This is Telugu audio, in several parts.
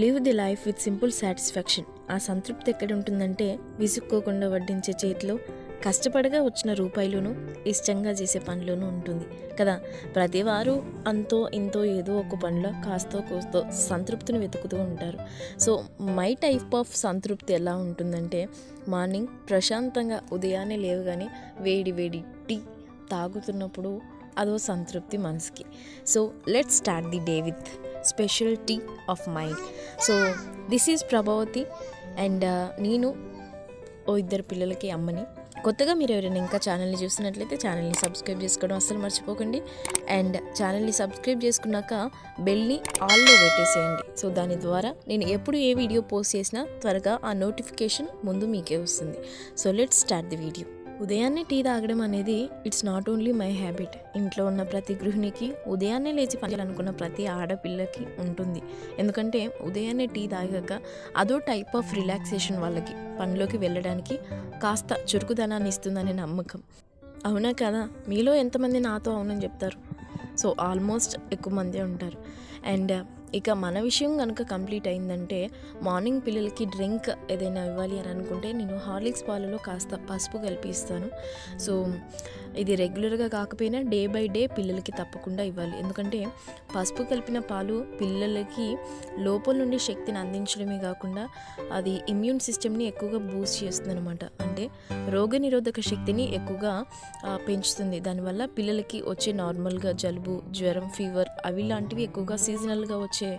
Live the life with simple satisfaction ఆ సంతృప్తి ఎక్కడ ఉంటుందంటే విసుక్కోకుండా వడ్డించే చేతిలో కష్టపడగా వచ్చిన రూపాయిలోనూ ఇష్టంగా చేసే పనిలోనూ ఉంటుంది. కదా? ప్రతివారు అంతో ఇంతో ఏదో ఒక పనిలో కాస్తో కోస్తో సంతృప్తిని వెతుకుతూ ఉంటారు. సో మై టైప్ ఆఫ్ సంతృప్తి ఎలా ఉంటుందంటే మార్నింగ్ ప్రశాంతంగా ఉదయాన్నే లేవగానే వేడి వేడి టీ తాగుతున్నప్పుడు అదో సంతృప్తి మనసుకి. So let start the day with specialty of mind so this is Prabhavathi and నేను ఓ ఇద్దరు పిల్లలకి అమ్మని. కొత్తగా మీరు ఎవరైనా ఇంకా ఛానల్ని చూసినట్లయితే ఛానల్ని సబ్స్క్రైబ్ చేసుకోవడం అస్సలు మర్చిపోకండి. అండ్ ఛానల్ని సబ్స్క్రైబ్ చేసుకున్నాక బెల్ని ఆల్లో పెట్టేసేయండి. సో దాని ద్వారా నేను ఎప్పుడు ఏ వీడియో పోస్ట్ చేసినా త్వరగా ఆ నోటిఫికేషన్ ముందు మీకే వస్తుంది. So let start the video ఉదయాన్నే టీ తాగడం అనేది it's not only my habit. ఇంట్లో ఉన్న ప్రతి గృహిణికి ఉదయాన్నే లేచి పనిచేయాలనుకున్న ప్రతి ఆడపిల్లకి ఉంటుంది. ఎందుకంటే ఉదయాన్నే టీ తాగాక అదో టైప్ ఆఫ్ రిలాక్సేషన్ వాళ్ళకి పనిలోకి వెళ్ళడానికి కాస్త చురుకుదనాన్ని ఇస్తుందనే నమ్మకం. అవునా కదా? మీలో ఎంతమంది నాతో అవునని చెప్తారు? సో ఆల్మోస్ట్ ఎక్కువ మందే ఉంటారు. అండ్ ఇక మన విషయం కనుక కంప్లీట్ అయిందంటే మార్నింగ్ పిల్లలకి డ్రింక్ ఏదైనా ఇవ్వాలి అని అనుకుంటే నేను హార్లిక్స్ పాలలో కాస్త పసుపు కలిపి ఇస్తాను సో ఇది రెగ్యులర్గా కాకపోయినా డే బై డే పిల్లలకి తప్పకుండా ఇవ్వాలి. ఎందుకంటే పసుపు కలిపిన పాలు పిల్లలకి లోపల నుండి శక్తిని అందించడమే కాకుండా అది ఇమ్యూన్ సిస్టమ్ని ఎక్కువగా బూస్ట్ చేస్తుంది అనమాట అంటే రోగనిరోధక శక్తిని ఎక్కువగా పెంచుతుంది. దానివల్ల పిల్లలకి వచ్చే నార్మల్గా జలుబు జ్వరం ఫీవర్ అవి లాంటివి ఎక్కువగా సీజనల్గా వచ్చే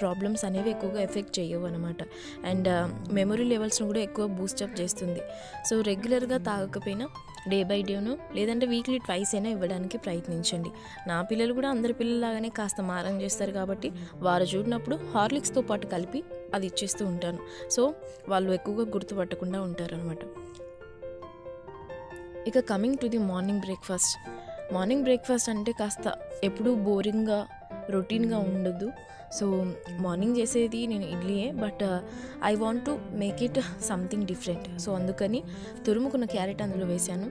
ప్రాబ్లమ్స్ అనేవి ఎక్కువగా ఎఫెక్ట్ చేయవు అనమాట అండ్ మెమొరీ లెవెల్స్ను కూడా ఎక్కువ బూస్టప్ చేస్తుంది. సో రెగ్యులర్గా తాగకపోయినా డే బై డేను లేదంటే వీక్లీ ట్వైస్ అయినా ఇవ్వడానికి ప్రయత్నించండి. నా పిల్లలు కూడా అందరి పిల్లలాగానే కాస్త మారం చేస్తారు కాబట్టి వారు చూడినప్పుడు హార్లిక్స్తో పాటు కలిపి అది ఇచ్చేస్తూ ఉంటాను. సో వాళ్ళు ఎక్కువగా గుర్తుపట్టకుండా ఉంటారు అనమాట ఇక coming to the morning breakfast. Morning breakfast అంటే కాస్త ఎప్పుడూ బోరింగ్గా రొటీన్గా ఉండదు. సో మార్నింగ్ చేసేది నేను ఇడ్లీయే but I want to make it something different so అందుకని తురుముకున్న క్యారెట్ అందులో వేశాను.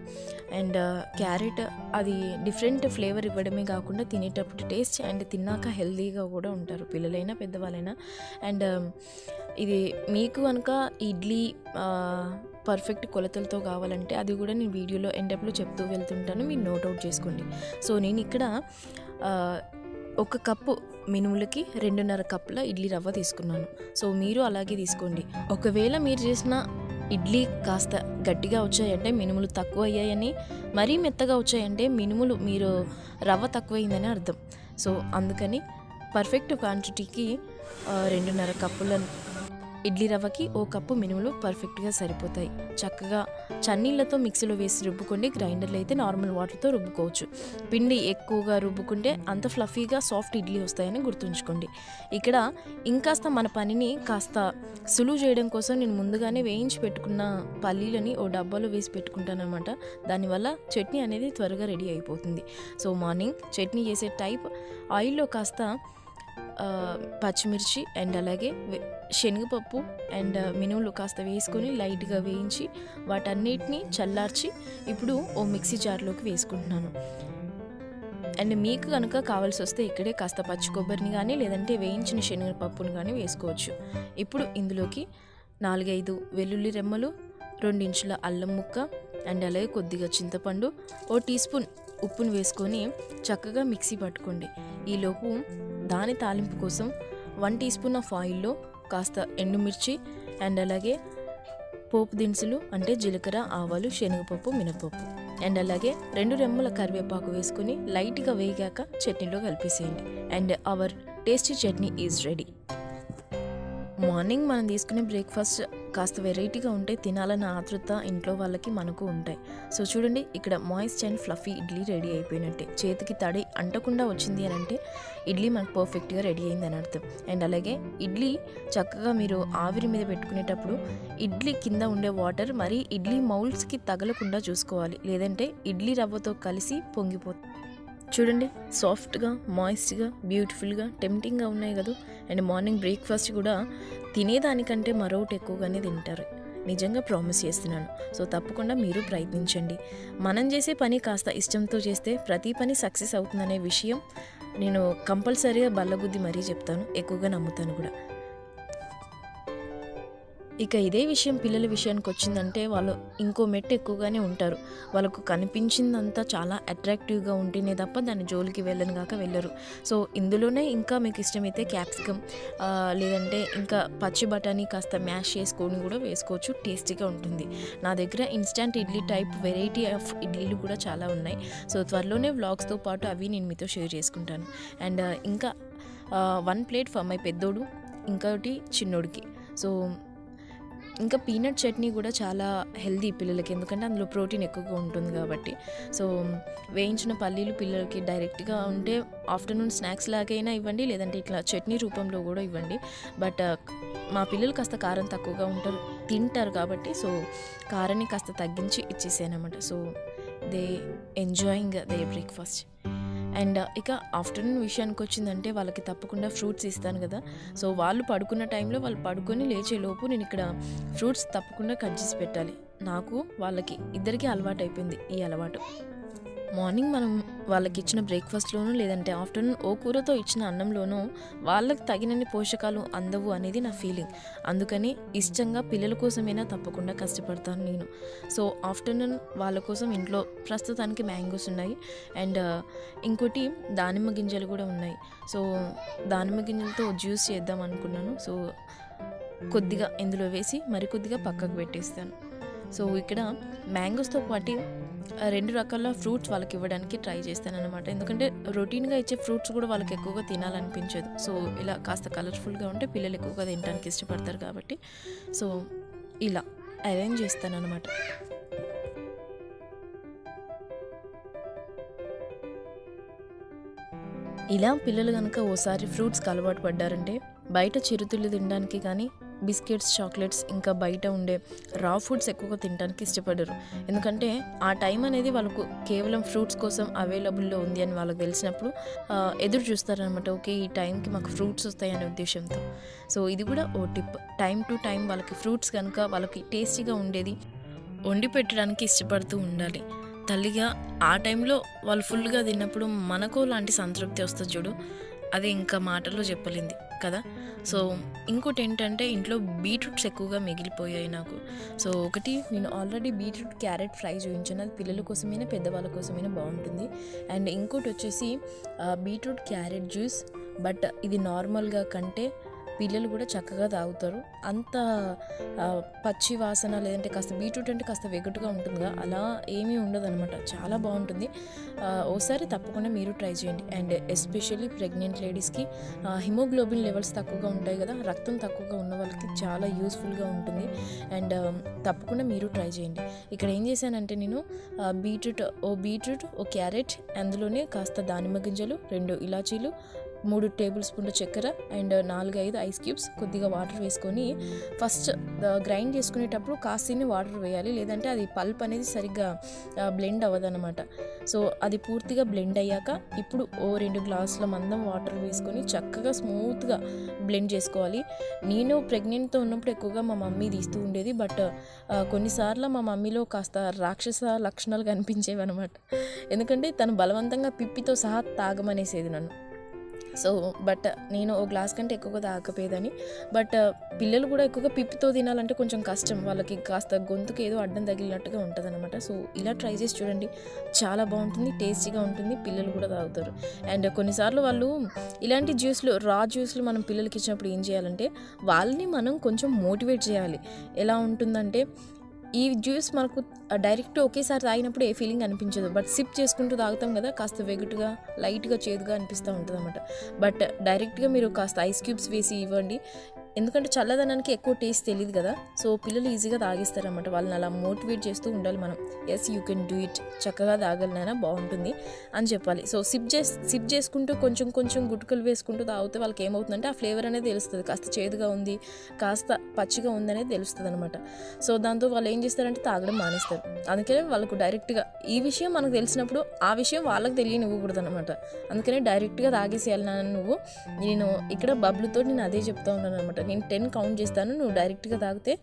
అండ్ uh, క్యారెట్ అది డిఫరెంట్ ఫ్లేవర్ ఇవ్వడమే కాకుండా తినేటప్పుడు టేస్ట్ అండ్ తిన్నాక హెల్తీగా కూడా ఉంటారు. పిల్లలైనా పెద్దవాళ్ళైనా. అండ్ um, ఇది మీకు కనుక ఇడ్లీ uh, పర్ఫెక్ట్ కొలతలతో కావాలంటే అది కూడా నేను వీడియోలో ఎండప్లో చెప్తూ వెళ్తుంటాను. మీరు నోట్ అవుట్ చేసుకోండి. సో నేను ఇక్కడ uh, ఒక కప్పు మినుములకి రెండున్నర కప్పుల ఇడ్లీ రవ్వ తీసుకున్నాను. సో మీరు అలాగే తీసుకోండి. ఒకవేళ మీరు చేసిన ఇడ్లీ కాస్త గట్టిగా వచ్చాయంటే మినుములు తక్కువ అయ్యాయని మరీ మెత్తగా వచ్చాయంటే మినుములు మీరు రవ్వ తక్కువైందని అర్థం. సో అందుకని పర్ఫెక్ట్ క్వాంటిటీకి రెండున్నర కప్పుల ఇడ్లీ రవ్వకి ఓ కప్పు మినుములు పర్ఫెక్ట్గా సరిపోతాయి. చక్కగా చన్నీళ్ళతో మిక్సీలో వేసి రుబ్బుకోండి గ్రైండర్లో అయితే నార్మల్ వాటర్తో రుబ్బుకోవచ్చు. పిండి ఎక్కువగా రుబ్బుకుంటే అంత ఫ్లఫీగా సాఫ్ట్ ఇడ్లీ వస్తాయని గుర్తుంచుకోండి. ఇక్కడ ఇంకాస్త మన పనిని కాస్త సులువు చేయడం కోసం నేను ముందుగానే వేయించి పెట్టుకున్న పల్లీలని ఓ డబ్బాలో వేసి పెట్టుకుంటానమాట దానివల్ల చట్నీ అనేది త్వరగా రెడీ అయిపోతుంది. సో మార్నింగ్ చట్నీ చేసే టైప్ ఆయిల్లో కాస్త పచ్చిమిర్చి అండ్ అలాగే శనగపప్పు అండ్ మినుములు కాస్త వేసుకొని లైట్గా వేయించి వాటన్నిటిని చల్లార్చి ఇప్పుడు ఓ మిక్సీ జార్లోకి వేసుకుంటున్నాను. అండ్ మీకు కనుక కావాల్సి వస్తే ఇక్కడే కాస్త పచ్చి కొబ్బరిని కానీ లేదంటే వేయించిన శనగపప్పును కానీ వేసుకోవచ్చు. ఇప్పుడు ఇందులోకి నాలుగైదు వెల్లుల్లి రెమ్మలు రెండించుల అల్లం ముక్క అండ్ అలాగే కొద్దిగా చింతపండు ఓ టీ స్పూన్ ఉప్పును వేసుకొని చక్కగా మిక్సీ పట్టుకోండి. ఈలోపు దాని తాలింపు కోసం వన్ టీ స్పూన్ ఆఫ్ ఆయిల్లో కాస్త ఎండుమిర్చి అండ్ అలాగే పోపు దినుసులు అంటే జీలకర్ర ఆవాలు శనగపప్పు మినపప్పు. అండ్ అలాగే రెండు రెమ్మల కరివేపాకు వేసుకుని లైట్గా వేగాక చట్నీలో కలిపేసేయండి. And our tasty chutney is ready. Morning మనం తీసుకునే బ్రేక్ఫాస్ట్ కాస్త వెరైటీగా ఉంటే తినాలన్న ఆతృత ఇంట్లో వాళ్ళకి మనకు ఉంటాయి. సో చూడండి ఇక్కడ moist and fluffy idli ready అయిపోయినట్టే. చేతికి తడి అంటకుండా వచ్చింది అని అంటే ఇడ్లీ మనకు పర్ఫెక్ట్గా రెడీ అయింది అని అర్థం. అండ్ అలాగే ఇడ్లీ చక్కగా మీరు ఆవిరి మీద పెట్టుకునేటప్పుడు ఇడ్లీ కింద ఉండే వాటర్ మరి ఇడ్లీ మౌల్డ్స్కి తగలకుండా చూసుకోవాలి. లేదంటే ఇడ్లీ రవ్వతో కలిసి పొంగిపోతుంది చూడండి సాఫ్ట్గా మాయిస్ట్గా బ్యూటిఫుల్గా టెంప్టింగ్గా ఉన్నాయి కదా. అండ్ మార్నింగ్ బ్రేక్ఫాస్ట్ కూడా తినేదానికంటే మరొకటి ఎక్కువగానే తింటారు. నిజంగా ప్రామిస్ చేస్తున్నాను. సో తప్పకుండా మీరు ప్రయత్నించండి. మనం చేసే పని కాస్త ఇష్టంతో చేస్తే ప్రతి పని సక్సెస్ అవుతుందనే విషయం నేను కంపల్సరీగా బల్లగుద్ది మరీ చెప్తాను. ఎక్కువగా నమ్ముతాను కూడా. ఇక ఇదే విషయం పిల్లల విషయానికి వచ్చిందంటే వాళ్ళు ఇంకో మెట్టు ఎక్కువగానే ఉంటారు. వాళ్ళకు కనిపించిందంతా చాలా అట్రాక్టివ్గా ఉంటేనే తప్ప దాని జోలికి వెళ్ళని కాక వెళ్ళరు. సో ఇందులోనే ఇంకా మీకు ఇష్టమైతే క్యాప్సికమ్ లేదంటే ఇంకా పచ్చి బఠానీ కాస్త మ్యాష్ చేసుకొని కూడా వేసుకోవచ్చు. టేస్టీగా ఉంటుంది. నా దగ్గర instant idli type variety of ఇడ్లీలు కూడా చాలా ఉన్నాయి. సో త్వరలోనే వ్లాగ్స్తో పాటు అవి నేను మీతో షేర్ చేసుకుంటాను. అండ్ ఇంకా వన్ ప్లేట్ ఫర్ మై పెద్దోడు ఇంకోటి చిన్నోడికి. సో ఇంకా పీనట్ చట్నీ కూడా చాలా హెల్దీ పిల్లలకి ఎందుకంటే అందులో ప్రోటీన్ ఎక్కువగా ఉంటుంది కాబట్టి. సో వేయించిన పల్లీలు పిల్లలకి డైరెక్ట్గా ఉంటే ఆఫ్టర్నూన్ స్నాక్స్ లాగైనా ఇవ్వండి లేదంటే ఇట్లా చట్నీ రూపంలో కూడా ఇవ్వండి. బట్ మా పిల్లలు కాస్త కారం తక్కువగా ఉంటారు తింటారు కాబట్టి సో కారాన్ని కాస్త తగ్గించి ఇచ్చేసానమాట so they enjoying the breakfast. And ఇక ఆఫ్టర్నూన్ విషయానికి వచ్చిందంటే వాళ్ళకి తప్పకుండా ఫ్రూట్స్ ఇస్తాను కదా. సో వాళ్ళు పడుకున్న టైంలో వాళ్ళు పడుకొని లేచేలోపు నేను ఇక్కడ ఫ్రూట్స్ తప్పకుండా కట్ చేసి పెట్టాలి. నాకు వాళ్ళకి ఇద్దరికీ అలవాటు అయిపోయింది ఈ అలవాటు. మార్నింగ్ మనం వాళ్ళకి ఇచ్చిన బ్రేక్ఫాస్ట్లోనూ లేదంటే ఆఫ్టర్నూన్ ఓ కూరతో ఇచ్చిన అన్నంలోనూ వాళ్ళకి తగినన్ని పోషకాలు అందవు అనేది నా ఫీలింగ్. అందుకని ఇష్టంగా పిల్లల కోసమైనా తప్పకుండా కష్టపడతాను నేను. సో ఆఫ్టర్నూన్ వాళ్ళ కోసం ఇంట్లో ప్రస్తుతానికి మ్యాంగోస్ ఉన్నాయి. అండ్ ఇంకోటి దానిమ్మ గింజలు కూడా ఉన్నాయి. సో దానిమ్మ గింజలతో జ్యూస్ చేద్దాం అనుకున్నాను. సో కొద్దిగా ఇందులో వేసి మరికొద్దిగా పక్కకు పెట్టేస్తాను. సో ఇక్కడ మ్యాంగోస్తో పాటు రెండు రకాల ఫ్రూట్స్ వాళ్ళకి ఇవ్వడానికి ట్రై చేస్తాను అనమాట ఎందుకంటే రొటీన్గా ఇచ్చే ఫ్రూట్స్ కూడా వాళ్ళకి ఎక్కువగా తినాలనిపించదు. సో ఇలా కాస్త కలర్ఫుల్గా ఉంటే పిల్లలు ఎక్కువగా తినడానికి ఇష్టపడతారు కాబట్టి. సో ఇలా అరేంజ్ చేస్తాను అనమాట ఇలా పిల్లలు కనుక ఓసారి ఫ్రూట్స్కి అలవాటు పడ్డారంటే బయట చిరుతిళ్ళు తినడానికి కానీ బిస్కెట్స్ చాక్లెట్స్ ఇంకా బయట ఉండే రా ఫుడ్స్ ఎక్కువగా తినడానికి ఇష్టపడరు. ఎందుకంటే ఆ టైం అనేది వాళ్ళకు కేవలం ఫ్రూట్స్ కోసం అవైలబుల్లో ఉంది అని వాళ్ళకి తెలిసినప్పుడు ఎదురు చూస్తారనమాట ఓకే ఈ టైంకి మాకు ఫ్రూట్స్ వస్తాయనే ఉద్దేశంతో. సో ఇది కూడా ఓ టిప్ టైం టు టైం వాళ్ళకి ఫ్రూట్స్ కనుక వాళ్ళకి టేస్టీగా ఉండేది వండి పెట్టడానికి ఇష్టపడుతూ ఉండాలి. తల్లిగా ఆ టైంలో వాళ్ళు ఫుల్గా తిన్నప్పుడు మనకు లాంటి సంతృప్తి వస్తుంది చూడు. అది ఇంకా మాటలో చెప్పలేంది. కదా. సో ఇంకోటి ఏంటంటే ఇంట్లో బీట్రూట్స్ ఎక్కువగా మిగిలిపోయాయి నాకు. సో ఒకటి నేను ఆల్రెడీ బీట్రూట్ క్యారెట్ ఫ్రై చూపించాను. అది పిల్లల కోసమైనా పెద్దవాళ్ళ కోసమైనా బాగుంటుంది. అండ్ ఇంకోటి వచ్చేసి బీట్రూట్ క్యారెట్ జ్యూస్. బట్ ఇది నార్మల్గా కంటే పిల్లలు కూడా చక్కగా తాగుతారు. అంత పచ్చి వాసన లేదంటే కాస్త బీట్రూట్ అంటే కాస్త వెగటుగా ఉంటుందిగా. అలా ఏమీ ఉండదు అనమాట చాలా బాగుంటుంది. ఓసారి తప్పకుండా మీరు ట్రై చేయండి. అండ్ ఎస్పెషల్లీ ప్రెగ్నెంట్ లేడీస్కి హిమోగ్లోబిన్ లెవెల్స్ తక్కువగా ఉంటాయి కదా రక్తం తక్కువగా ఉన్న వాళ్ళకి చాలా యూస్ఫుల్గా ఉంటుంది. అండ్ తప్పకుండా మీరు ట్రై చేయండి. ఇక్కడ ఏం చేశానంటే నేను బీట్రూట్ ఓ బీట్రూట్ ఓ క్యారెట్ అందులోనే కాస్త దానిమ్మ గింజలు రెండు ఇలాచీలు మూడు టేబుల్ స్పూన్ల చక్కెర అండ్ నాలుగు ఐదు ఐస్ క్యూబ్స్ కొద్దిగా వాటర్ వేసుకొని ఫస్ట్ గ్రైండ్ చేసుకునేటప్పుడు కాస్తిని వాటర్ వేయాలి. లేదంటే అది పల్ప్ అనేది సరిగ్గా బ్లెండ్ అవ్వదన్నమాట. సో అది పూర్తిగా బ్లెండ్ అయ్యాక ఇప్పుడు ఓ రెండు గ్లాసుల మందం వాటర్ వేసుకొని చక్కగా స్మూత్గా బ్లెండ్ చేసుకోవాలి. నేను ప్రెగ్నెంట్తో ఉన్నప్పుడు ఎక్కువగా మా మమ్మీ తీస్తూ ఉండేది. బట్ కొన్నిసార్లు మా మమ్మీలో కాస్త రాక్షస లక్షణాలు కనిపించేవి అనమాట ఎందుకంటే తను బలవంతంగా పిప్పితో సహా తాగమనేసేది నన్ను. సో బట్ నేను ఓ గ్లాస్ కంటే ఎక్కువగా తాగకపోయేదని బట్ పిల్లలు కూడా ఎక్కువగా పిప్పితో తినాలంటే కొంచెం కష్టం. వాళ్ళకి కాస్త గొంతుకు ఏదో అడ్డం తగిలినట్టుగా ఉంటుంది అనమాట సో ఇలా ట్రై చేసి చూడండి. చాలా బాగుంటుంది టేస్టీగా ఉంటుంది. పిల్లలు కూడా తాగుతారు. అండ్ కొన్నిసార్లు వాళ్ళు ఇలాంటి జ్యూస్లు రా జ్యూస్లు మనం పిల్లలకి ఇచ్చినప్పుడు ఏం చేయాలంటే వాళ్ళని మనం కొంచెం మోటివేట్ చేయాలి. ఎలా ఉంటుందంటే ఈ జ్యూస్ మనకు డైరెక్ట్ ఒకేసారి తాగినప్పుడు ఏ ఫీలింగ్ అనిపించదు. బట్ సిప్ చేసుకుంటూ తాగుతాం కదా కాస్త వెగుటుగా లైట్గా చేదుగా అనిపిస్తూ ఉంటుంది అనమాట బట్ డైరెక్ట్గా మీరు కాస్త ఐస్ క్యూబ్స్ వేసి ఇవ్వండి. ఎందుకంటే చల్లదనానికి ఎక్కువ టేస్ట్ తెలియదు కదా. సో పిల్లలు ఈజీగా తాగిస్తారనమాట వాళ్ళని అలా మోటివేట్ చేస్తూ ఉండాలి మనం. Yes you can do it చక్కగా తాగలనైనా బాగుంటుంది అని చెప్పాలి. సో సిప్ చేసి సిప్ చేసుకుంటూ కొంచెం కొంచెం గుటుకలు వేసుకుంటూ తాగితే వాళ్ళకి ఏమవుతుందంటే ఆ ఫ్లేవర్ అనేది తెలుస్తుంది. కాస్త చేదుగా ఉంది కాస్త పచ్చిగా ఉందనేది తెలుస్తుంది అనమాట సో దాంతో వాళ్ళు ఏం చేస్తారంటే తాగడం మానేస్తారు. అందుకనే వాళ్ళకు డైరెక్ట్గా ఈ విషయం మనకు తెలిసినప్పుడు ఆ విషయం వాళ్ళకి తెలియనివ్వకూడదు అనమాట అందుకనే డైరెక్ట్గా తాగేసేయాలి నాన్న నువ్వు. నేను ఇక్కడ బబ్లుతో నేను అదే చెప్తా ఉన్నాను అనమాట నేను టెన్ కౌంట్ చేస్తాను నువ్వు డైరెక్ట్గా తాగితే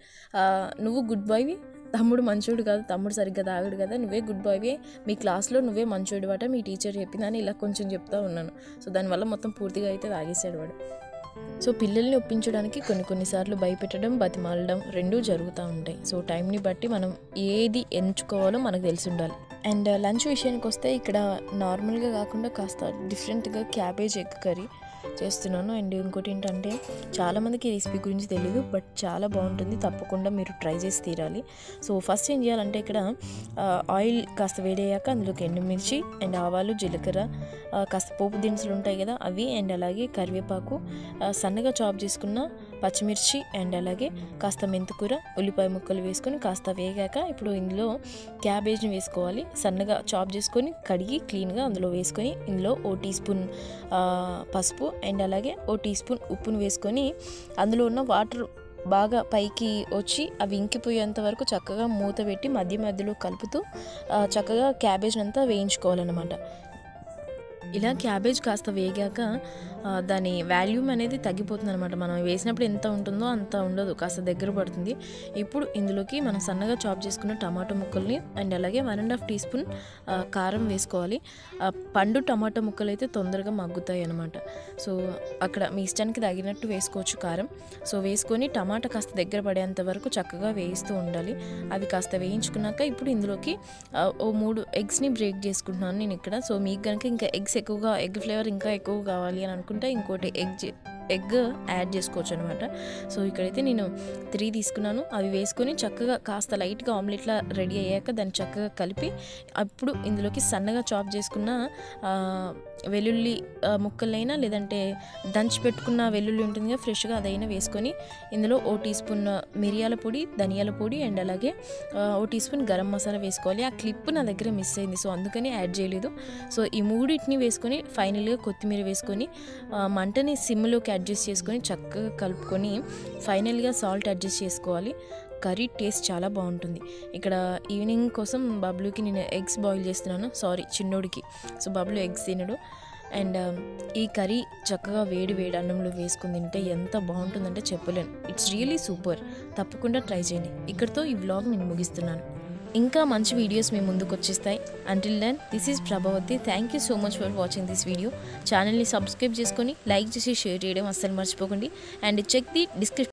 నువ్వు గుడ్ బాయ్వి. తమ్ముడు మంచోడు కాదు తమ్ముడు సరిగ్గా తాగడు కదా నువ్వే గుడ్ బాయ్వే. మీ క్లాస్లో నువ్వే మంచోడు వాట మీ టీచర్ చెప్పిందని ఇలా కొంచెం చెప్తా ఉన్నాను. సో దానివల్ల మొత్తం పూర్తిగా అయితే తాగేసాడు వాడు. సో పిల్లల్ని ఒప్పించడానికి కొన్ని కొన్నిసార్లు భయపెట్టడం బతిమాలడం రెండూ జరుగుతూ ఉంటాయి. సో టైంని బట్టి మనం ఏది ఎంచుకోవాలో మనకు తెలిసి ఉండాలి. అండ్ లంచ్ విషయానికి వస్తే ఇక్కడ నార్మల్గా కాకుండా కాస్త డిఫరెంట్గా క్యాబేజ్ ఎగ్ కర్రీ. చేస్తున్నాను. అండ్ ఇంకోటి ఏంటంటే చాలామందికి రెసిపీ గురించి తెలియదు బట్ చాలా బాగుంటుంది. తప్పకుండా మీరు ట్రై చేసి తీరాలి. సో ఫస్ట్ ఏం చేయాలంటే ఇక్కడ ఆయిల్ కాస్త వేడయ్యాక అందులోకి ఎండుమిర్చి అండ్ ఆవాలు జీలకర్ర కాస్త పోపు దినుసులు ఉంటాయి కదా అవి అండ్ అలాగే కరివేపాకు సన్నగా చాప్ చేసుకున్న పచ్చిమిర్చి అండ్ అలాగే కాస్త మెంతుకూర ఉల్లిపాయ ముక్కలు వేసుకొని కాస్త వేగాక ఇప్పుడు ఇందులో క్యాబేజ్ని వేసుకోవాలి. సన్నగా చాప్ చేసుకొని కడిగి క్లీన్గా అందులో వేసుకొని ఇందులో ఓ టీ స్పూన్ పసుపు అండ్ అలాగే ఓ టీ స్పూన్ ఉప్పును వేసుకొని అందులో ఉన్న వాటర్ బాగా పైకి వచ్చి అవి ఇంకిపోయేంత వరకు చక్కగా మూత పెట్టి మధ్య మధ్యలో కలుపుతూ చక్కగా క్యాబేజ్ అంతా వేయించుకోవాలన్నమాట. ఇలా క్యాబేజ్ కాస్త వేగాక దాని వాల్యూమ్ అనేది తగ్గిపోతుంది అనమాట మనం వేసినప్పుడు ఎంత ఉంటుందో అంత ఉండదు కాస్త దగ్గర పడుతుంది. ఇప్పుడు ఇందులోకి మనం సన్నగా చాప్ చేసుకున్న టమాటో ముక్కల్ని అండ్ అలాగే one and half teaspoon కారం వేసుకోవాలి. పండు టమాటో ముక్కలు అయితే తొందరగా మగ్గుతాయి అనమాట సో అక్కడ మీ ఇష్టానికి తగినట్టు వేసుకోవచ్చు కారం. సో వేసుకొని టమాటా కాస్త దగ్గర పడేంత వరకు చక్కగా వేయిస్తూ ఉండాలి. అవి కాస్త వేయించుకున్నాక ఇప్పుడు ఇందులోకి ఓ మూడు ఎగ్స్ని బ్రేక్ చేసుకుంటున్నాను నేను ఇక్కడ. సో మీకు కనుక ఇంకా ఎగ్స్ ఎక్కువగా ఎగ్ ఫ్లేవర్ ఇంకా ఎక్కువ కావాలి అని అనుకుంటే ఇంకోటి ఎగ్ ఎగ్ యాడ్ చేసుకోవచ్చు అనమాట సో ఇక్కడైతే నేను త్రీ తీసుకున్నాను. అవి వేసుకొని చక్కగా కాస్త లైట్గా ఆమ్లెట్లా రెడీ అయ్యాక దాన్ని చక్కగా కలిపి అప్పుడు ఇందులోకి సన్నగా చాప్ చేసుకున్న వెల్లుల్లి ముక్కలైనా లేదంటే దంచి పెట్టుకున్న వెల్లుల్లి ఉంటుంది కదా ఫ్రెష్గా అదైనా వేసుకొని ఇందులో ఓ టీ స్పూన్ మిరియాల పొడి ధనియాల పొడి అండ్ అలాగే ఓ టీ స్పూన్ గరం మసాలా వేసుకోవాలి. ఆ క్లిప్ నా దగ్గర మిస్ అయింది సో అందుకని యాడ్ చేయలేదు. సో ఈ మూడింటిని వేసుకొని ఫైనల్గా కొత్తిమీర వేసుకొని మంటని సిమ్లోకి అడ్జస్ట్ చేసుకొని చక్కగా కలుపుకొని ఫైనల్గా సాల్ట్ అడ్జస్ట్ చేసుకోవాలి. కర్రీ టేస్ట్ చాలా బాగుంటుంది. ఇక్కడ ఈవినింగ్ కోసం బబ్లూకి నేను ఎగ్స్ బాయిల్ చేస్తున్నాను. సారీ చిన్నోడికి. సో బబ్లు ఎగ్స్ తినడు. అండ్ um, ఈ కర్రీ చక్కగా వేడి వేడి అన్నంలో వేసుకుని తింటే ఎంత బాగుంటుందంటే చెప్పలేను. ఇట్స్ రియలీ సూపర్ తప్పకుండా ట్రై చేయండి. ఇక్కడితో ఈ వ్లాగ్ నేను ముగిస్తున్నాను. ఇంకా మంచి వీడియోస్ మీ ముందుకు వచ్చేస్తాయి. Until then this is Prabhavathi thank you so much for watching this video ఛానల్ని సబ్స్క్రైబ్ చేసుకొని లైక్ చేసి షేర్ చేయడం అస్సలు మర్చిపోకండి. And check the description